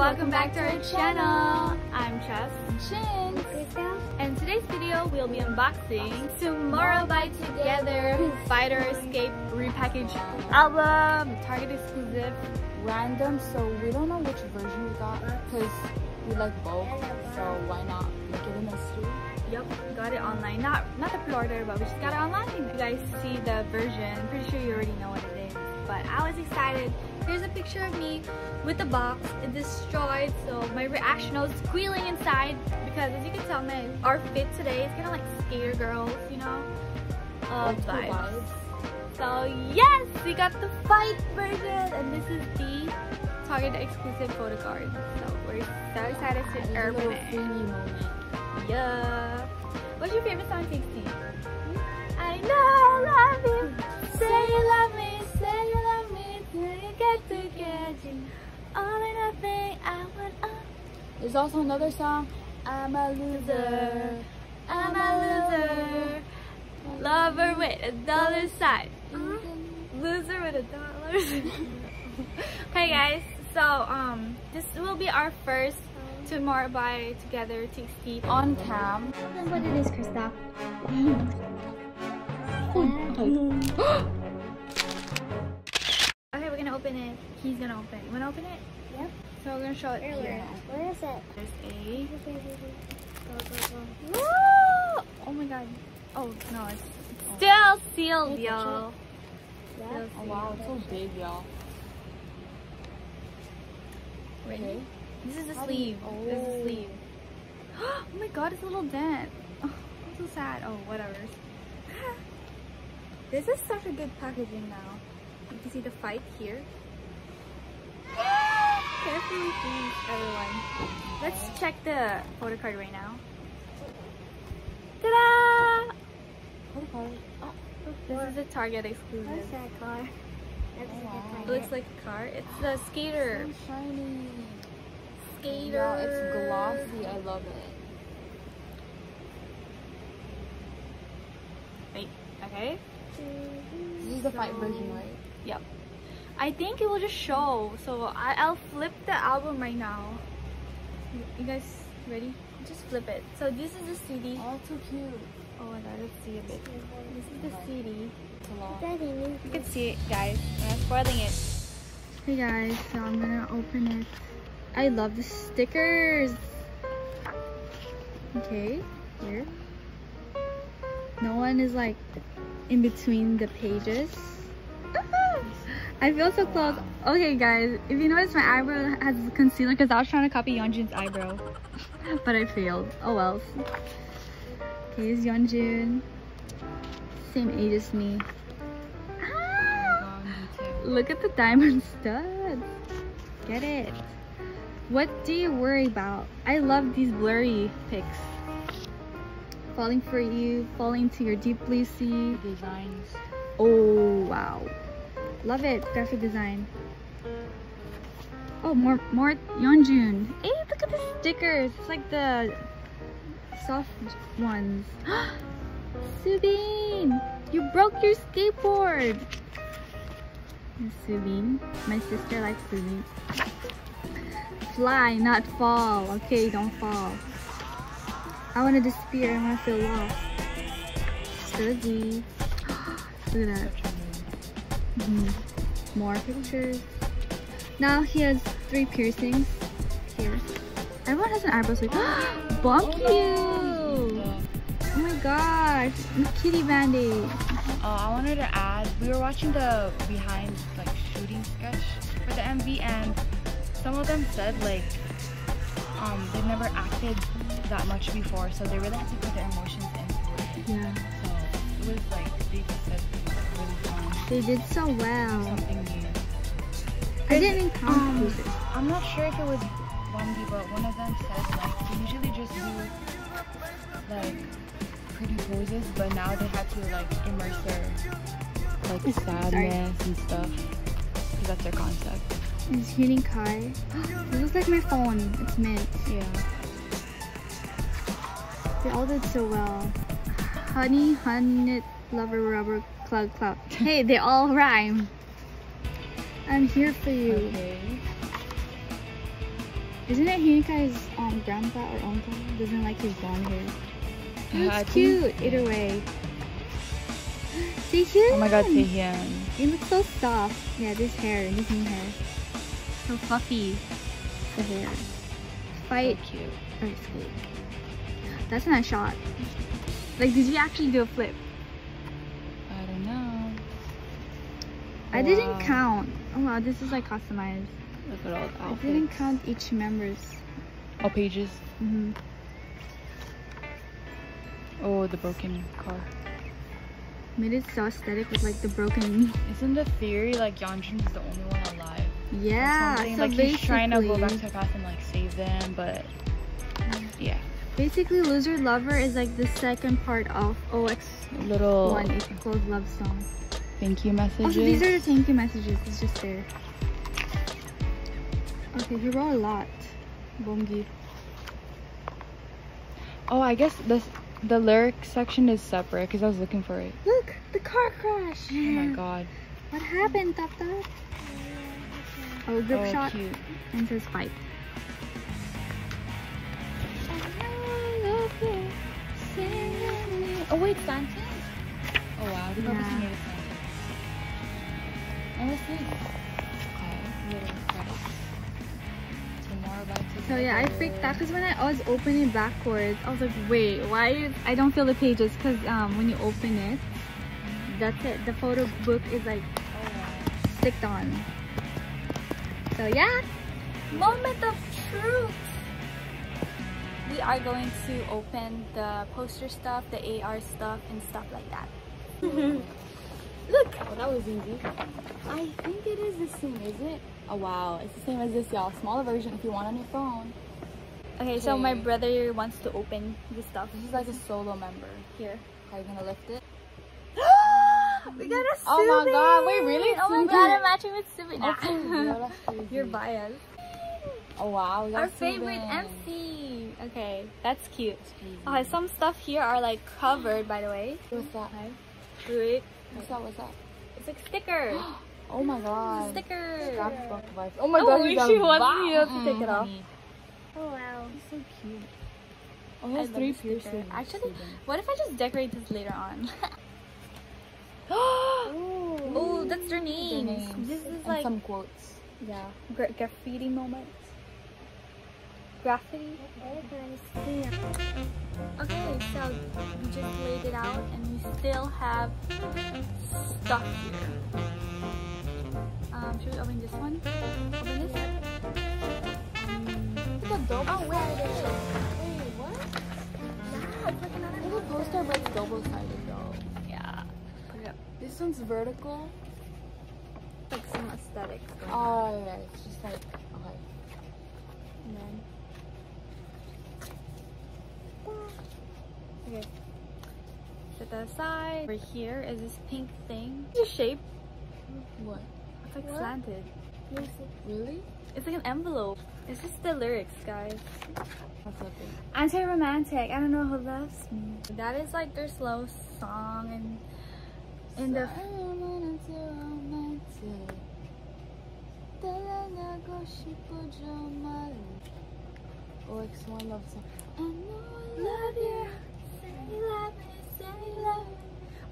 welcome back to our channel. I'm Chess. Shin. And today's video we'll be unboxing Tomorrow by Together Fight or Escape repackaged album, Target exclusive. Random, so we don't know which version we got because we like both. So why not make it a mystery? Yep, got it online. Not not the pre-order, but we just got it online. You guys see the version. I'm pretty sure you already know what it is. But I was excited. Here's a picture of me with the box. It destroyed, so my reaction I was squealing inside because as you can tell, my our fit today is kind of like skater girls, you know? Uh, vibes. vibes. So yes, we got the fight version, and this is the Target exclusive photo card. So we're so excited to a open it. Yeah. What's your favorite song, TXT? I know I love you. Say you love me. Get to get you. All or nothing. I want all. There's also another song. I'm a loser. I'm a loser. Lover with a dollar sign. Loser with a dollar sign. okay, guys. So um, this will be our first tomorrow by together TXT On cam. What it is, Krista? Okay, we're gonna open it. He's gonna open it. You wanna open it? Yep. So we're gonna show it here. Where is it? There's a. Go, go, go. Woo! Oh my god. Oh no, it's still sealed, you touch y'all. Yeah. Oh wow, it's so big, y'all. Ready? This is a How do you- sleeve. This is the Oh. sleeve. Oh my god, it's a little dent. Oh, I'm so sad. Oh, whatever. this is such a good packaging now. You can see the fight here. Carefully, please, everyone. Let's check the photo card right now. Ta-da! Oh, This is a Target exclusive. What's that car? Wow. It looks like a car. It's the skater. so shiny. Skater. Yeah, it's glossy. I love it. Wait, okay. This is the fight version, right? Yep. I think it will just show. So I, I'll flip the album right now. You, you guys ready? Just flip it. So this is the CD. Oh, too cute. Oh my god, let's see a bit. This is the CD. It's a lot. Daddy needs You can see it, guys. I'm spoiling it. Hey guys, so I'm gonna open it. I love the stickers. Okay, here. No one is like in between the pages. I feel so close. Okay guys, if you notice my eyebrow has concealer because I was trying to copy Yeonjun's eyebrow. but I failed. Oh well. Okay, here's Yeonjun. Same age as me. Ah! Look at the diamond studs. Get it. What do you worry about? I love these blurry pics. Falling for you, falling to your deep blue sea. Designs. Oh, wow. Love it. Graphic design. Oh, more, more Yeonjun. Hey, look at the stickers. It's like the soft ones. Soobin, you broke your skateboard. Soobin, my sister likes Soobin. Fly, not fall. Okay, don't fall. I want to disappear. I want to feel lost. Sugi. Look at that. Mhm. More pictures. Now he has three piercings here. Everyone has an eyebrow sweep. Beomgyu! Oh my gosh, and kitty band-aid. Uh, I wanted to add, we were watching the behind like shooting sketch for the MV and some of them said like um, they've never acted that much before so they really had to put their emotions into it. Yeah, So it was like, they just said they did so well. something new. I didn't encounter Um. I'm not sure if it was Beomgyu, but one of them said like they usually just do like pretty poses, but now they had to like immerse their like sadness and stuff because that's their concept. It's Huening Kai. It looks like my phone. It's mint. Yeah. They all did so well. Honey, honey, lover, rubber, cloud, cloud. Hey, they all rhyme. I'm here for you. Okay. Isn't it Huening Kai's um grandpa or uncle doesn't like his blonde hair? It's think- cute either way. Taehyun! Oh my god, Taehyun. It looks so soft. Yeah, this hair, this new hair. So fluffy. The hair. Fight. So cute. Alright, school. That's not a nice shot. Like, did you actually do a flip? I don't know. I didn't count. Oh wow, this is like customized. Look at all the I didn't count each member's. All pages. hmm Oh, the broken car. Made it so aesthetic with like the broken. Isn't the theory like Yeonjun is the only one alive? Yeah. So like he's trying to go back to the past and like save them, but yeah, Basically, Loser Lover is like the second part of OX little one You Close Love Song. Thank you messages. Also, these are the thank you messages. It's just there. Okay, he wrote a lot. Beomgyu. oh, I guess this the lyric section is separate because I was looking for it. Look, the car crash. Oh my god. What happened, Tap? Oh, grip oh, shot cute. and says fight. Oh wait, Santa. Oh wow, the Yeah. purpose made it Santa. And what's this? Okay, little credits. Tomorrow back to So yeah, I freaked out because when I was opening backwards, I was like, wait, why? Is, I don't feel the pages because um, when you open it, that's it. The photo book is like Oh sticked on. So yeah, moment of truth. We are going to open the poster stuff, the AR stuff, and stuff like that. Look, Oh, that was easy. I think it is the same, is it? Oh wow, it's the same as this, y'all. Smaller version if you want on your phone. Okay, so my brother wants to open the stuff. This is like a solo member. Here. Are you gonna lift it? we got a Oh my God, wait, really? Oh my god, I'm matching with Subi. Nah. Okay. You're biased. Oh wow, Our favorite Soobin. MC. Okay, that's cute. Okay, some stuff here are like covered, by the way. What's that? Wait, What's that? What's that? it's like sticker. Oh my god. sticker. Scrapbook vibes. Oh my Oh, god, she you got wants wow. you to take it off. Mm-hmm. Oh wow. So cute. Oh, he has love three the sticker. piercings. Actually, what if I just decorate this later on? oh, oh, that's their names. names. This is and like some quotes. yeah, gra- graffiti moments. Graffiti. Okay, so we just laid it out and we still have stuff here. Um, should we open this one? Open this? Um, It's a double Oh, wait, wait, Wait, what? yeah, it's like another a poster, but it's double sided though. Yeah. Put it up. This one's vertical. Like some aesthetics. Oh, yeah, it's just like, okay. And then. Okay. Set that aside. Over here is this pink thing. The shape. What? It's like What? slanted. Really? It's like an envelope. It's just the lyrics, guys. Anti-romantic. I don't know who loves me. That is like their slow song and in the OX1 love song. I know I love you. Say you love me.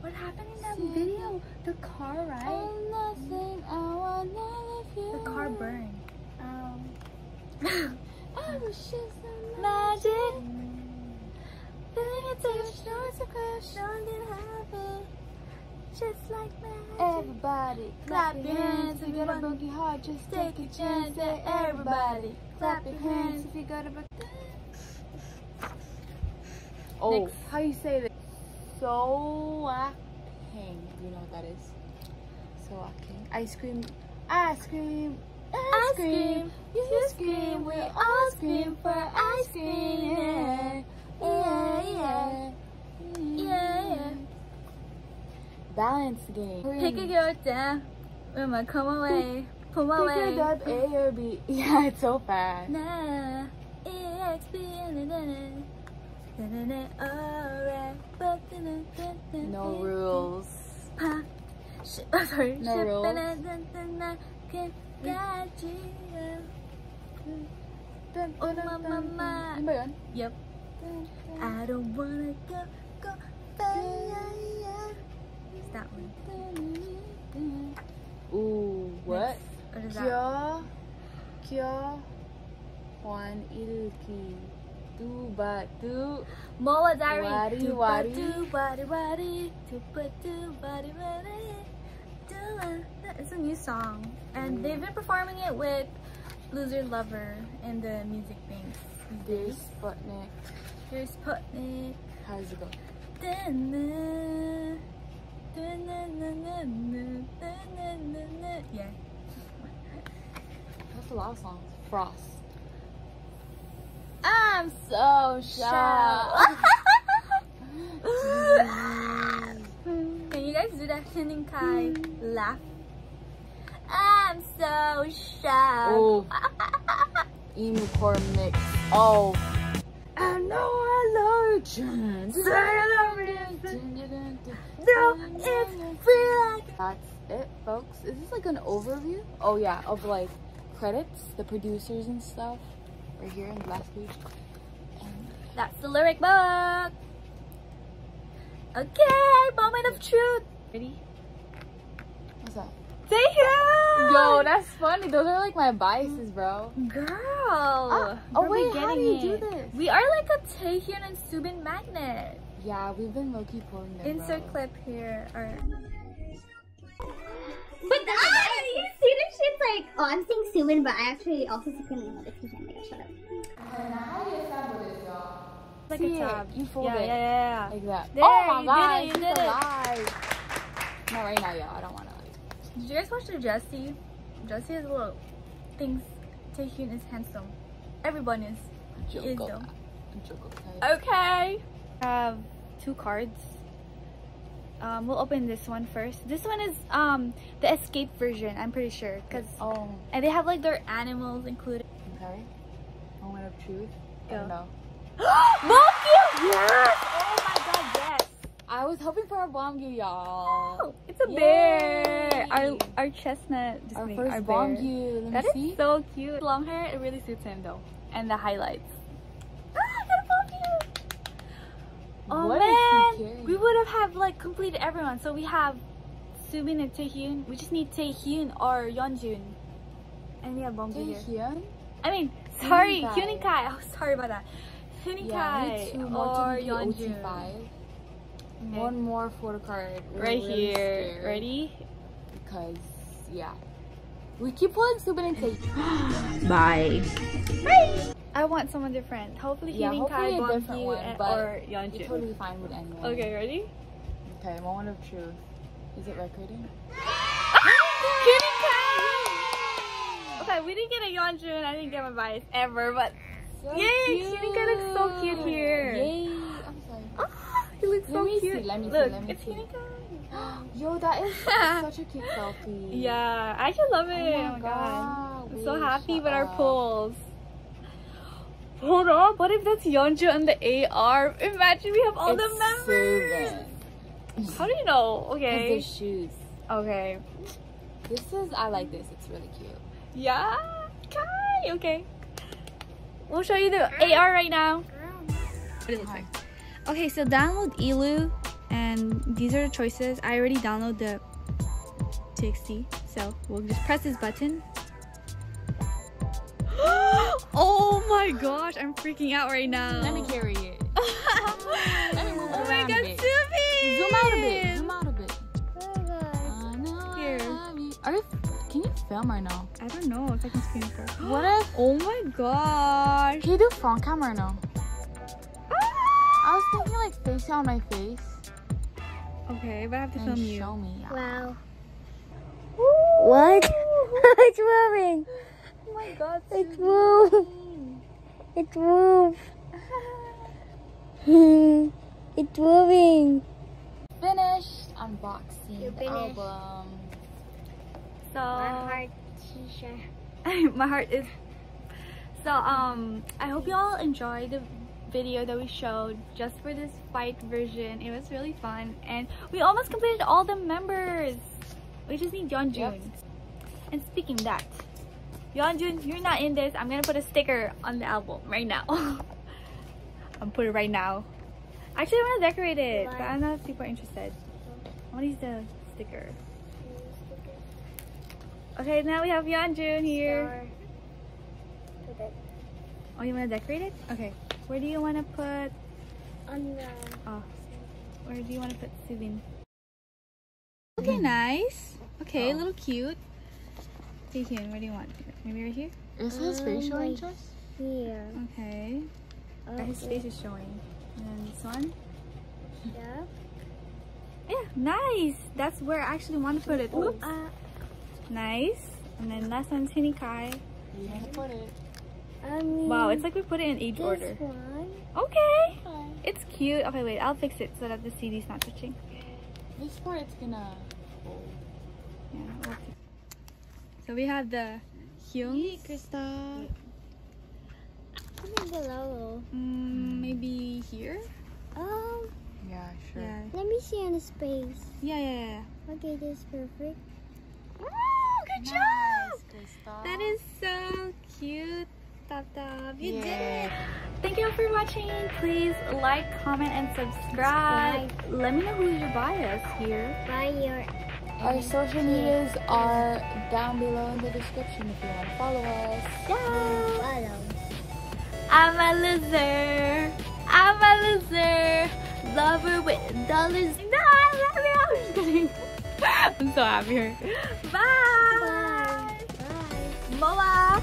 What happened in that video? The car, right? Oh, nothing, I want all of you. The car burned. Um, I was just a Magic. Feeling a touch, no it's a crush, no it happen. Just like magic. Everybody, clap your hands if you got a broken heart. Just take a chance. Say everybody, clap your hands if you got a broken. Oh, Next. how you say this? Soaking. You know what that is? Soaking. Ice cream. Ice cream. Ice cream. You scream. We all scream for ice cream. Yeah. Yeah. Yeah. Yeah, yeah. Balance game. Pick a girl down. I'ma come away. Pull my Pick it up, A or B. Yeah, it's so fast. Nah. EXP. No rules. Pop. Sh- sorry. No rules. Oh. Yun ba yun? Yep. I don't wanna go, go. It's that one. Ooh, what? What is that? Kya, kya, Juan Ilki, tu ba tu. Mowadari. Wari, Do wari. ba do body body. Do ba do body body. Do it. It's a new song. And Mm. they've been performing it with Loser Lover in the music things. There's Sputnik. Here's Putnik. How does it go? Dun-dun. Dun-dun-dun-dun-dun. Dun-dun-dun-dun. Yeah. That's a lot of songs. Frost. I'm so shy. Can you guys do that Huening Kai mm. laugh? I'm so shy. Oh. Emu core mix. Oh. I know I love you. No, it's free like That's it, folks. Is this like an overview? Oh yeah, of like credits, the producers and stuff. Right here in the last page. And That's the lyric book. Okay, moment of truth. Ready? what's that? Thank you. Yo, that's funny. Those are like my biases, bro. Girl. Ah, oh we wait, how do getting you do this? We are like a Taehyun and Soobin magnet. Yeah, we've been low key pulling them. Insert bro. clip here. Or But ah, you see this shit's like, oh, I'm saying Suman, but I actually also see criminal notification. Like, shut up. like See a it, tab. you fold yeah, it. yeah, yeah, yeah. Like that. There, oh you my did it, god, you did it. alive. Not right now, y'all. I don't wanna like Did you guys watch the Jesse? Jesse has little things. Taehyun is handsome. Everyone is. Is joke though. joke Okay. I have two cards. Um, we'll open this one first. This one is um the escape version. I'm pretty sure, cause Oh, and they have like their animals included. okay. Moment of truth. Go. No. Beomgyu! Yes! Oh my god, yes! I was hoping for a Beomgyu, y'all. Oh, it's a bear. Our our chestnut. Just Our first our you. Let That me is see. so cute. Long hair, it really suits him though. And the highlights. Ah, I got a! Oh What man, we would have have like completed everyone. So we have Soobin and Taehyun. We just need Taehyun or Yeonjun, and we have Beomgyu here. I mean, sorry, Huening Huening Kai. Oh, sorry about that. Huening Yeah, we Kai need two more or to Yeonjun. Okay. One more photo card. We're right really here. scared Ready? Because, yeah. We keep pulling Soobin and Taehyun. Bye. I want someone different. Hopefully, Yeah, Huening Kai, hopefully a different Beomgyu, one, and- but or You're totally fine with anyone. Okay, ready? Okay, moment of truth. Is it recording? Kai! We didn't get a Yeonjun. And I didn't get my bias ever, but So Yay, Kai looks so cute here. Yay! I'm sorry. ah, he looks Let so me see, cute. let me see, let me it's see. Yo, that is such a cute selfie. Yeah, I actually love it. Oh Oh my my god. god. I'm so happy with our pulls. Hold up, what if that's Yeonjun and the AR? Imagine we have all the It's members. Soobin. How do you know? Okay. the shoes. Okay. This is, I like this. It's really cute. Yeah. Kai. Okay. We'll show you the AR right now. What it looks like. Okay, so download Elu, and these are the choices. I already downloaded the TXT, so we'll just press this button. oh my gosh, I'm freaking out right now. Let me carry it. Let me move oh my god. Subi! Zoom out a bit. Zoom out a bit. Film or no? I don't know if I can screen record. What if, Oh my gosh. can you do front camera or no? Ah! I was thinking like face on my face Okay, but I have to and film you. show me. Wow. What? it's moving. Oh my god, It's moved. It's moved. it's moving. Finished unboxing You're the finished. album. So heart, Tisha. my heart is so um i hope you all enjoyed the video that we showed just for this fight version it was really fun and we almost completed all the members we just need Yeonjun Yep. and speaking of that Yeonjun, you're not in this. I'm gonna put a sticker on the album right now. I'm put it right now. Actually, I want to decorate it, but I'm not super interested. I want to use the sticker. Okay, now we have Yeonjun here. Oh, you want to decorate it? Okay. Where do you want to put? On the Oh, where do you want to put Soobin? Okay, nice. Okay, a little cute. Taehyun, where do you want? Maybe right here? Is his face Um, showing, like- Jess? here. Okay. Or his face is showing. And then this one? Yeah. Yeah, nice. That's where I actually want to put it. Oops. Uh, Nice. And then last one's Huening Kai. You want to put it? I mean. Wow, it's like we put it in age this order. one. Okay. Fine. It's cute. Okay, wait. I'll fix it so that the CD's not touching. This part it's gonna. Yeah. we'll fix- So we have the Hyung. Krista. Give me. Mm, maybe here? Um, Yeah, sure. Yeah. let me see on the space. Yeah, yeah, yeah. Okay, this is perfect. Nice, job! That is so cute. Tata. You did it. Thank you for watching. Please like, comment, and subscribe. Let me know who's your bias here. Buy your. Our social medias are down below in the description if you want to follow us. Yeah. Follow. I'm a loser. I'm a loser. Lover with dollars. No, I love you. I'm just kidding. I'm so happy here. Bye. Bye. Bye. Bye.